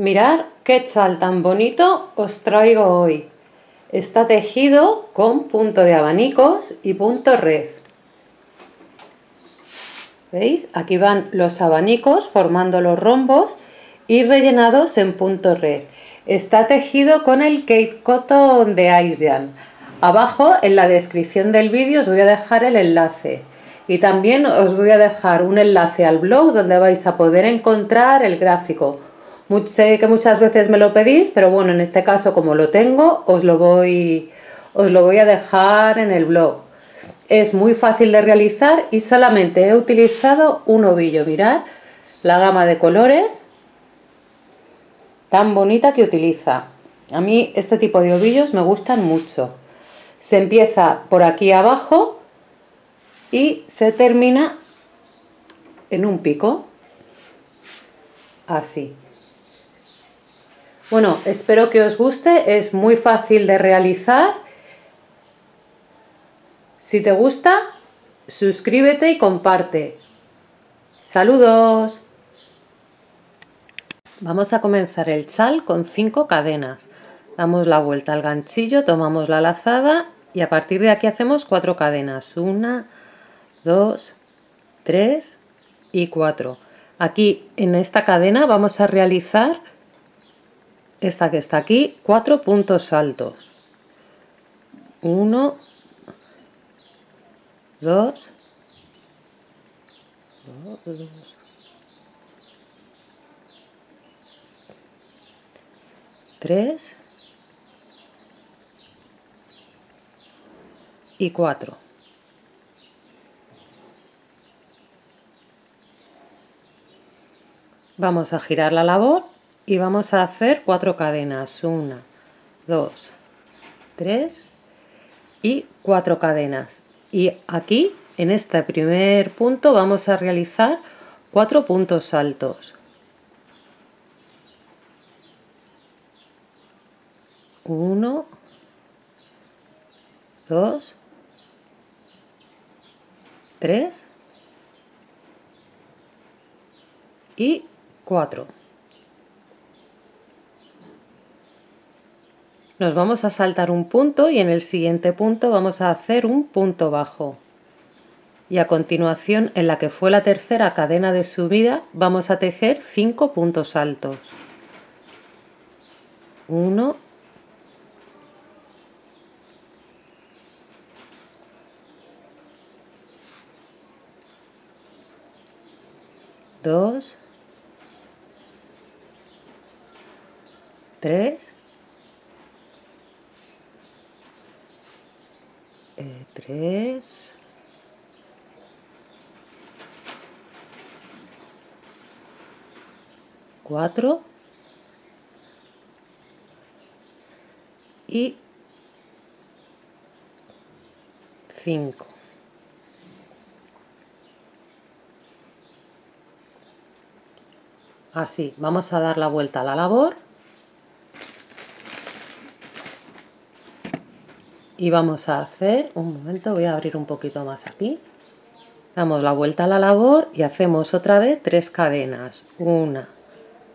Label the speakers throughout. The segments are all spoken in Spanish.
Speaker 1: Mirad qué chal tan bonito os traigo hoy. Está tejido con punto de abanicos y punto red. ¿Veis? Aquí van los abanicos formando los rombos y rellenados en punto red. Está tejido con el Kate Cotton de Aisyan. Abajo en la descripción del vídeo os voy a dejar el enlace. Y también os voy a dejar un enlace al blog donde vais a poder encontrar el gráfico. Sé que muchas veces me lo pedís, pero bueno, en este caso como lo tengo, os lo voy, os lo voy a dejar en el blog. Es muy fácil de realizar y solamente he utilizado un ovillo. Mirad la gama de colores tan bonita que utiliza. A mí este tipo de ovillos me gustan mucho. Se empieza por aquí abajo y se termina en un pico. Así. Bueno, espero que os guste, es muy fácil de realizar. Si te gusta, suscríbete y comparte. ¡Saludos! Vamos a comenzar el chal con 5 cadenas. Damos la vuelta al ganchillo, tomamos la lazada y a partir de aquí hacemos 4 cadenas. Una, 2, 3 y 4. Aquí en esta cadena vamos a realizar esta que está aquí, cuatro puntos altos. 1, 2, 3 y 4. Vamos a girar la labor y vamos a hacer cuatro cadenas. Una, dos, tres y cuatro cadenas. Y aquí, en este primer punto, vamos a realizar cuatro puntos altos. Uno, dos, tres y 4. Nos vamos a saltar un punto y en el siguiente punto vamos a hacer un punto bajo. Y a continuación, en la que fue la tercera cadena de subida, vamos a tejer 5 puntos altos. 1, 2 3 3 4 y 5 así vamos a dar la vuelta a la labor y vamos a hacer, un momento, voy a abrir un poquito más aquí, damos la vuelta a la labor y hacemos otra vez tres cadenas, una,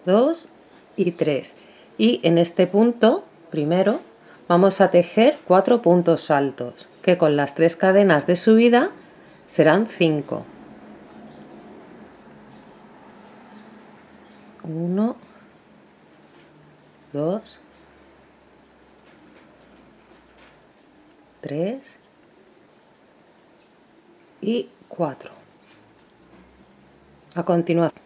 Speaker 1: dos y tres. Y en este punto, primero, vamos a tejer cuatro puntos altos, que con las tres cadenas de subida serán cinco. Uno, dos, 3 y 4. A continuación,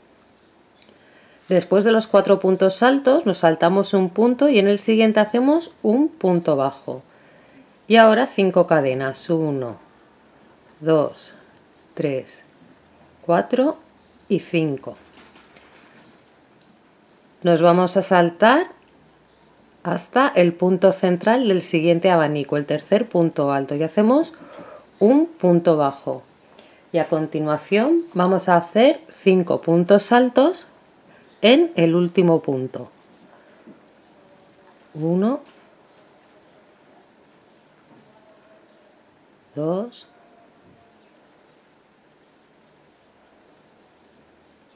Speaker 1: después de los cuatro puntos altos nos saltamos un punto y en el siguiente hacemos un punto bajo. Y ahora 5 cadenas, 1, 2, 3, 4 y 5. Nos vamos a saltar hasta el punto central del siguiente abanico, el tercer punto alto y hacemos un punto bajo. Y a continuación vamos a hacer cinco puntos altos en el último punto. 1, 2,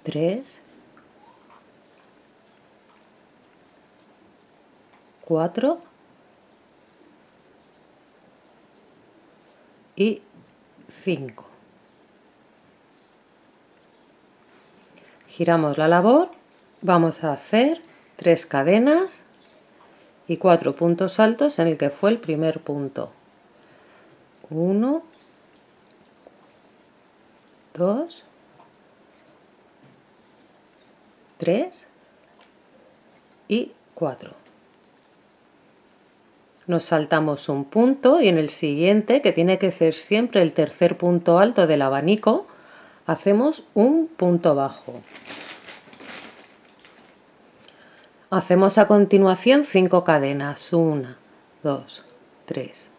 Speaker 1: 3, 4 y 5. Giramos la labor, vamos a hacer tres cadenas y cuatro puntos altos en el que fue el primer punto. 1, 2, 3 y 4. Nos saltamos un punto y en el siguiente, que tiene que ser siempre el tercer punto alto del abanico, hacemos un punto bajo. Hacemos a continuación 5 cadenas, 1, 2, 3,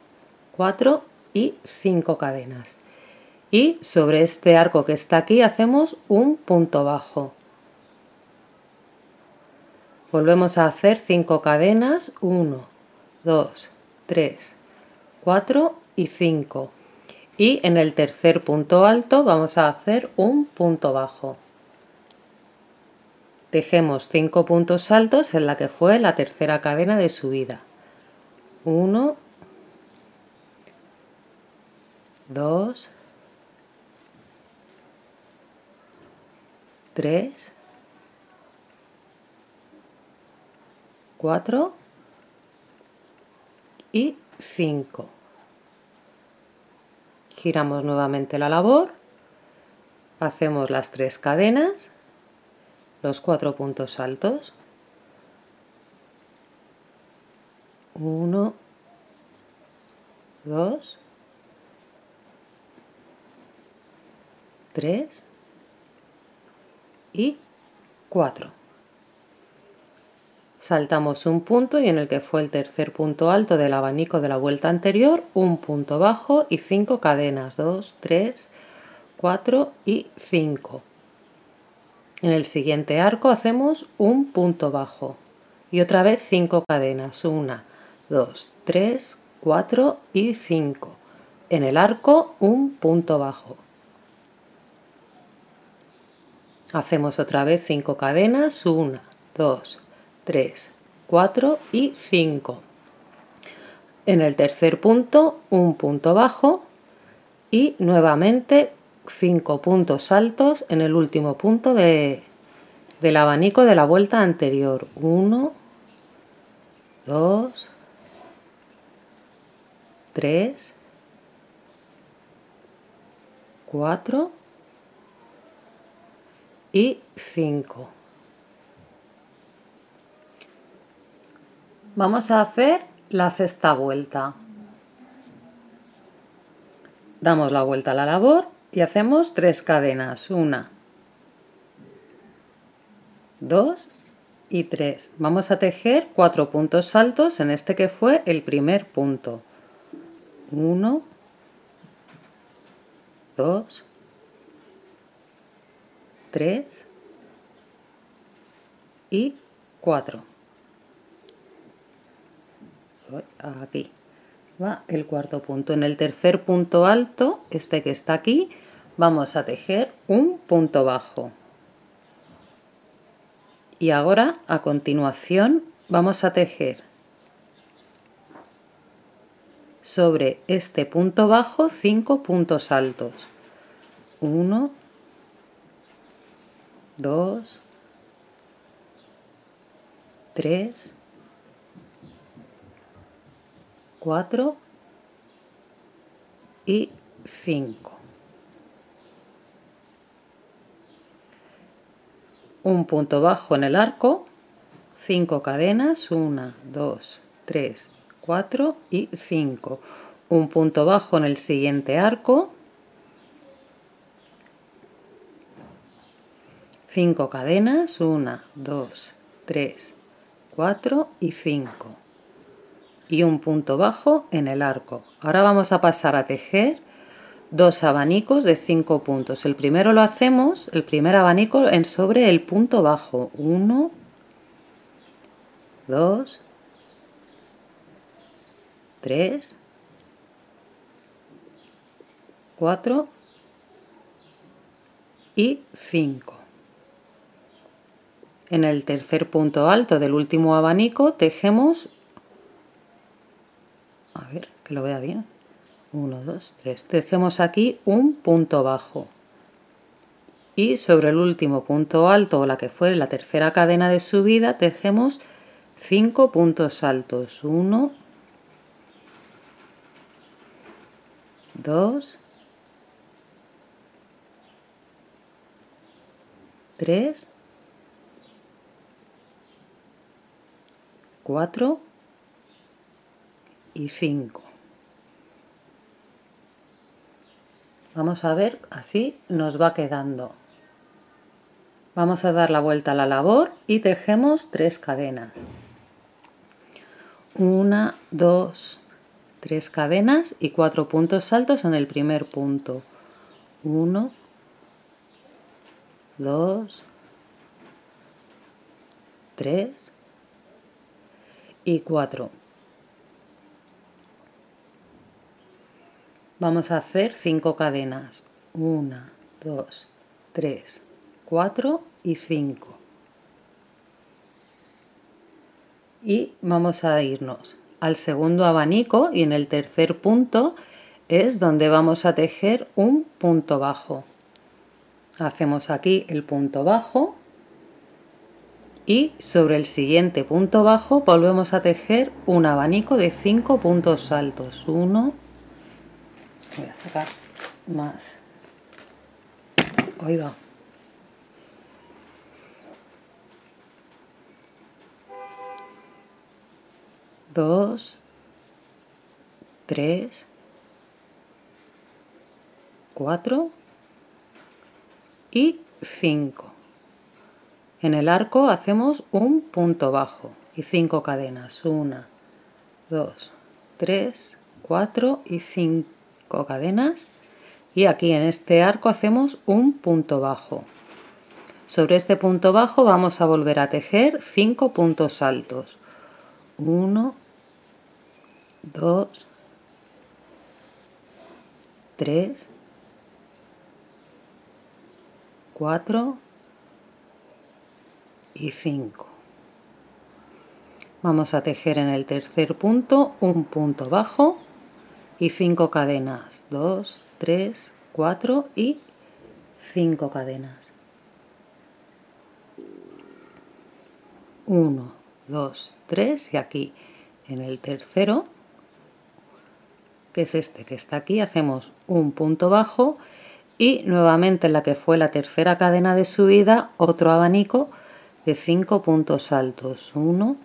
Speaker 1: 4 y 5 cadenas. Y sobre este arco que está aquí hacemos un punto bajo. Volvemos a hacer 5 cadenas, 1, 2, 3, 4 y 5. Y en el tercer punto alto vamos a hacer un punto bajo. Tejemos 5 puntos altos en la que fue la tercera cadena de subida. 1, 2, 3, 4 y 5. Giramos nuevamente la labor, hacemos las tres cadenas, los cuatro puntos altos, 1, 2, 3 y 4 saltamos un punto y en el que fue el tercer punto alto del abanico de la vuelta anterior, un punto bajo y cinco cadenas, 2, 3, 4 y 5. En el siguiente arco hacemos un punto bajo y otra vez cinco cadenas, 1, 2, 3, 4 y 5. En el arco un punto bajo. Hacemos otra vez cinco cadenas, 1, 2, 3, 4 y 5. En el tercer punto, un punto bajo y nuevamente 5 puntos altos en el último punto de, del abanico de la vuelta anterior. 1, 2, 3, 4 y 5. Vamos a hacer la sexta vuelta. Damos la vuelta a la labor y hacemos tres cadenas. Una, dos y tres. Vamos a tejer cuatro puntos altos en este que fue el primer punto. Uno, dos, tres y cuatro aquí. Va el cuarto punto. En el tercer punto alto este que está aquí vamos a tejer un punto bajo. Y ahora a continuación vamos a tejer sobre este punto bajo cinco puntos altos. 1 2 3 4 y 5. Un punto bajo en el arco, 5 cadenas, 1, 2, 3, 4 y 5. Un punto bajo en el siguiente arco, 5 cadenas, 1, 2, 3, 4 y 5 y un punto bajo en el arco. Ahora vamos a pasar a tejer dos abanicos de cinco puntos. El primero lo hacemos, el primer abanico en sobre el punto bajo. Uno, dos, tres, cuatro y cinco. En el tercer punto alto del último abanico tejemos a ver, que lo vea bien. 1, 2, 3. Tejemos aquí un punto bajo. Y sobre el último punto alto o la que fuere la tercera cadena de subida tejemos 5 puntos altos. 1, 2, 3, 4 y 5. Vamos a ver, así nos va quedando. Vamos a dar la vuelta a la labor y tejemos tres cadenas. Una, dos, tres cadenas y cuatro puntos altos en el primer punto. Uno, dos, tres y cuatro. Vamos a hacer cinco cadenas. Una, dos, tres, cuatro y cinco. Y vamos a irnos al segundo abanico y en el tercer punto es donde vamos a tejer un punto bajo. Hacemos aquí el punto bajo y sobre el siguiente punto bajo volvemos a tejer un abanico de cinco puntos altos. Uno, voy a sacar más. Oiga. Dos, tres, cuatro y cinco. En el arco hacemos un punto bajo y cinco cadenas. Una, dos, tres, cuatro y cinco cadenas. Y aquí en este arco hacemos un punto bajo. Sobre este punto bajo vamos a volver a tejer cinco puntos altos. Uno, dos, tres, cuatro y 5. Vamos a tejer en el tercer punto un punto bajo y 5 cadenas. 2, 3, 4 y 5 cadenas. 1, 2, 3 y aquí en el tercero, que es este que está aquí, hacemos un punto bajo y nuevamente en la que fue la tercera cadena de subida, otro abanico de 5 puntos altos. 1,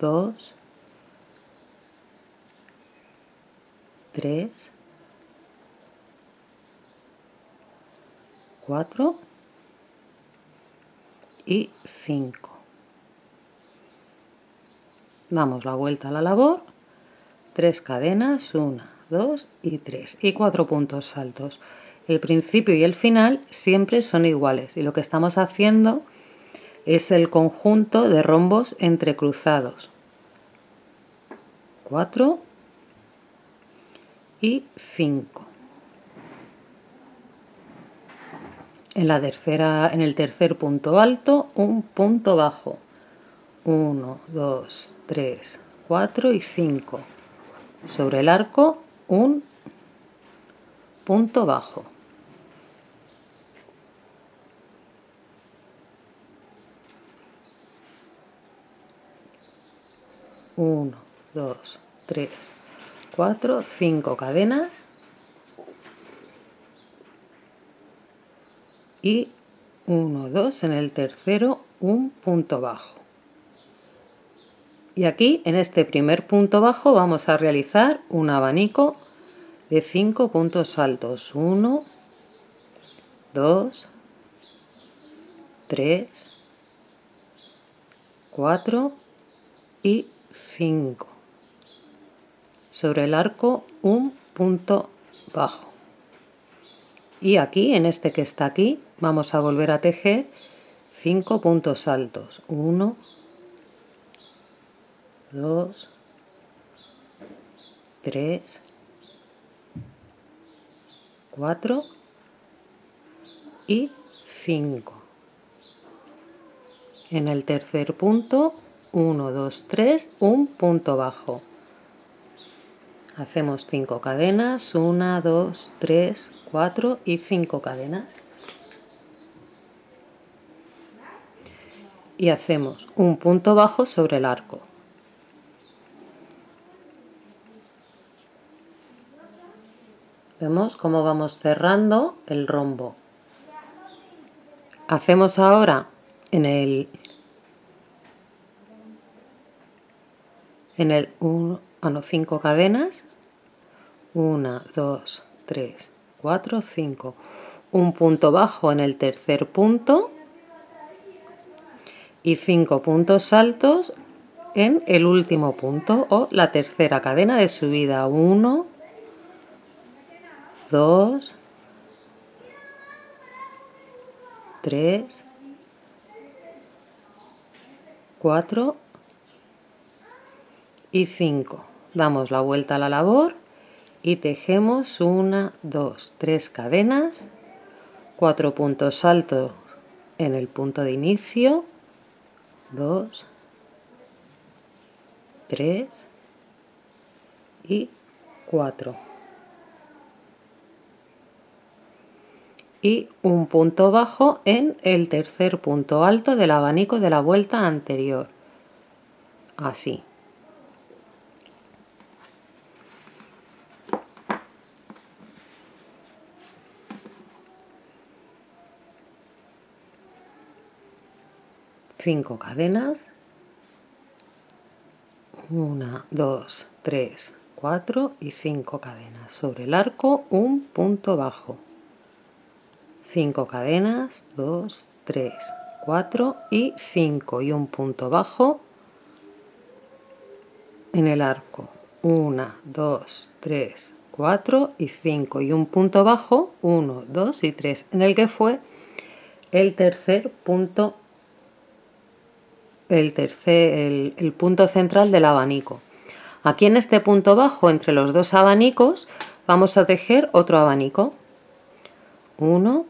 Speaker 1: 2, 3, 4 y 5. Damos la vuelta a la labor, tres cadenas, 1, 2 y 3 y 4 puntos altos el principio y el final siempre son iguales y lo que estamos haciendo es el conjunto de rombos entrecruzados. 4 y 5. En, la tercera, en el tercer punto alto, un punto bajo. 1, 2, 3, 4 y 5. Sobre el arco, un punto bajo. 1, 2, 3, 4, 5 cadenas y 1, 2 en el tercero un punto bajo. Y aquí en este primer punto bajo vamos a realizar un abanico de 5 puntos altos. 1, 2, 3, 4 y 5. Sobre el arco un punto bajo. Y aquí, en este que está aquí, vamos a volver a tejer 5 puntos altos. 1, 2, 3, 4 y 5. En el tercer punto 1, 2, 3, un punto bajo. Hacemos 5 cadenas, 1, 2, 3, 4 y 5 cadenas. Y hacemos un punto bajo sobre el arco. Vemos cómo vamos cerrando el rombo. Hacemos ahora en el en el 1 a no, 5 cadenas. 1 2 3 4 5 un punto bajo en el tercer punto y 5 puntos altos en el último punto o la tercera cadena de subida. 1 2 3 4 y 5. Damos la vuelta a la labor y tejemos una, dos, tres cadenas, cuatro puntos altos en el punto de inicio, 2, 3 y 4. Y un punto bajo en el tercer punto alto del abanico de la vuelta anterior. Así. Cinco cadenas. Una, dos, tres, cuatro y cinco cadenas. Sobre el arco un punto bajo. Cinco cadenas, dos, tres, cuatro y cinco y un punto bajo en el arco. Una, dos, tres, cuatro y cinco y un punto bajo, uno, dos y tres, en el que fue el tercer punto el, tercer, el, punto central del abanico. Aquí en este punto bajo, entre los dos abanicos, vamos a tejer otro abanico. Uno,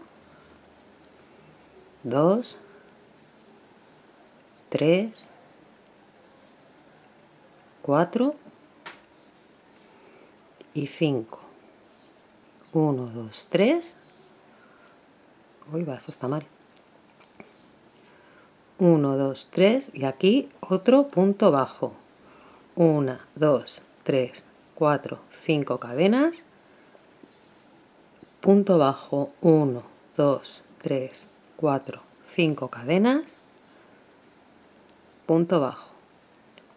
Speaker 1: dos, tres, cuatro y cinco. Uno, dos, tres. Uy, va, eso está mal. 1, 2, 3 y aquí otro punto bajo. 1, 2, 3, 4, 5 cadenas. Punto bajo 1, 2, 3, 4, 5 cadenas. Punto bajo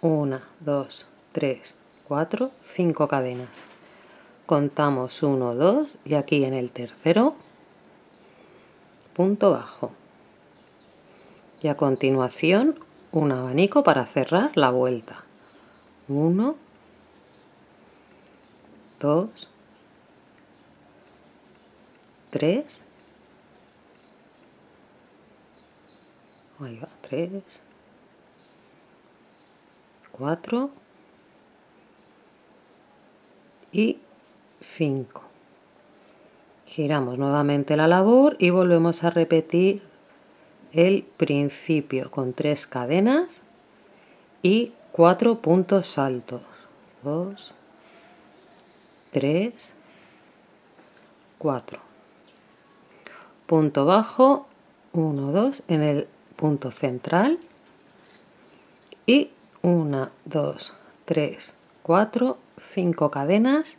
Speaker 1: 1, 2, 3, 4, 5 cadenas. Contamos 1, 2 y aquí en el tercero punto bajo y a continuación un abanico para cerrar la vuelta. 1, 2, 3, ahí va, 3, 4 y 5. Giramos nuevamente la labor y volvemos a repetir el principio con tres cadenas y cuatro puntos altos. Dos, tres, cuatro. Punto bajo, uno, dos, en el punto central y una, dos, tres, cuatro, cinco cadenas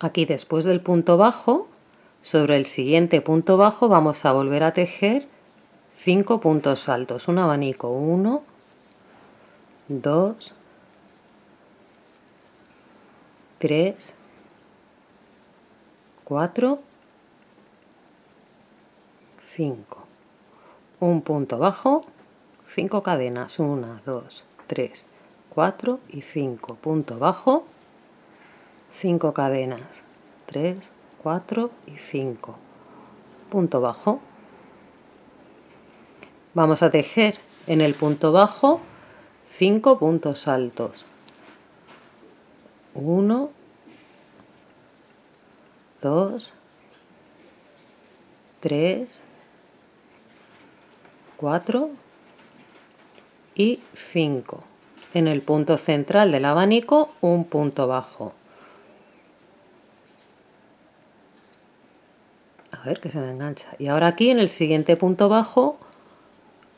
Speaker 1: Aquí después del punto bajo, sobre el siguiente punto bajo vamos a volver a tejer 5 puntos altos, un abanico, 1, 2, 3, 4, 5. Un punto bajo, 5 cadenas, 1, 2, 3, 4 y 5. Punto bajo, 5 cadenas 3 4 y 5 punto bajo vamos a tejer en el punto bajo 5 puntos altos 1 2 3 4 y 5. En el punto central del abanico un punto bajo. Que se me engancha. Y ahora aquí en el siguiente punto bajo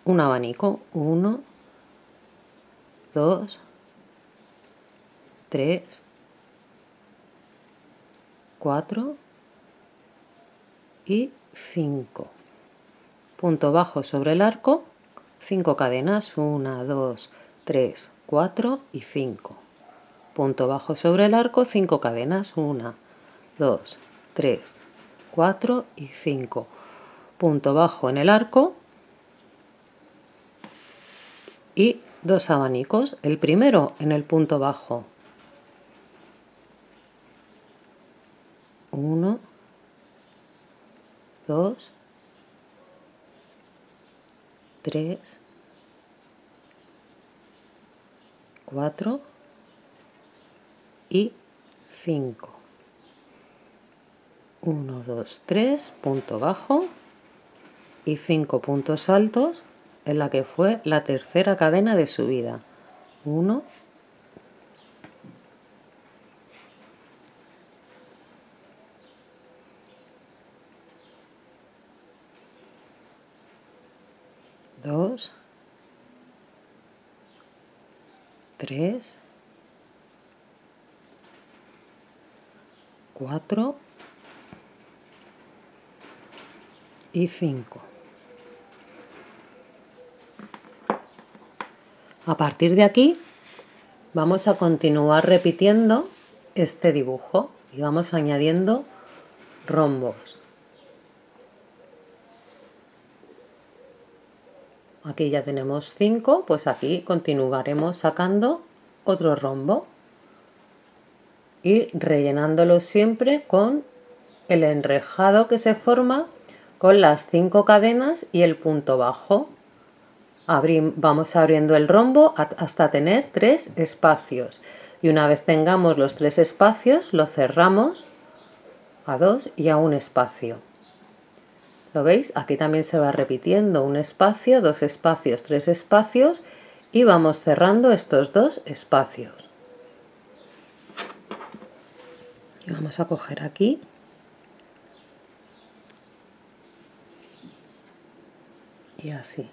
Speaker 1: un abanico. 1, 2, 3, 4 y 5 punto bajo sobre el arco, 5 cadenas, 1, 2, 3, 4 y 5. Punto bajo sobre el arco, 5 cadenas, 1, 2, 3, 4 y 5. Punto bajo en el arco y dos abanicos. El primero en el punto bajo. 1, 2, 3, 4 y 5. 1, 2, 3, punto bajo y 5 puntos altos en la que fue la tercera cadena de subida. 1, 2, 3, 4 y 5. A partir de aquí vamos a continuar repitiendo este dibujo y vamos añadiendo rombos. Aquí ya tenemos 5, pues aquí continuaremos sacando otro rombo y rellenándolo siempre con el enrejado que se forma con las 5 cadenas y el punto bajo. vamos abriendo el rombo hasta tener tres espacios y una vez tengamos los tres espacios lo cerramos a dos y a un espacio. ¿Lo veis? Aquí también se va repitiendo un espacio, dos espacios, tres espacios y vamos cerrando estos dos espacios. Y vamos a coger aquí. Y así.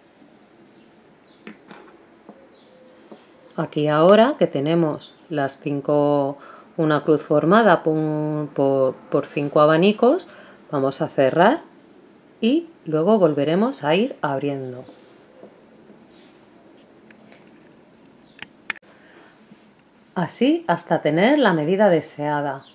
Speaker 1: Aquí ahora que tenemos las cinco, una cruz formada por, por cinco abanicos, vamos a cerrar y luego volveremos a ir abriendo. Así hasta tener la medida deseada.